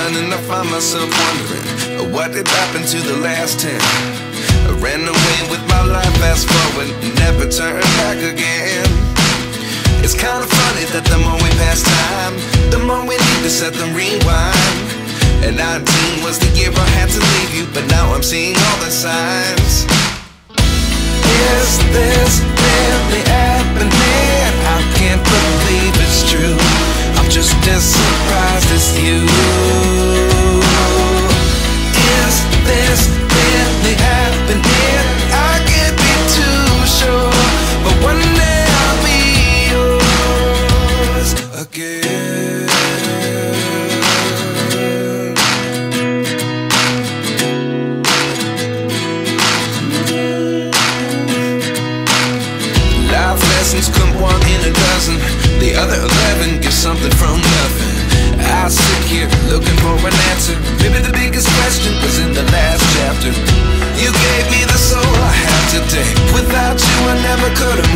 none and I find myself wondering uh, What did happen to the last ten? I ran away with my life, fast forward, never turn back again. It's kinda funny that the more we pass time The more we need to set them rewind. And 19 was the year I had to leave you But now I'm seeing all the signs. Is this lessons come one in a dozen. The other eleven give something from nothing. I sit here looking for an answer. Maybe the biggest question was in the last chapter. You gave me the soul I have today. Without you, I never could have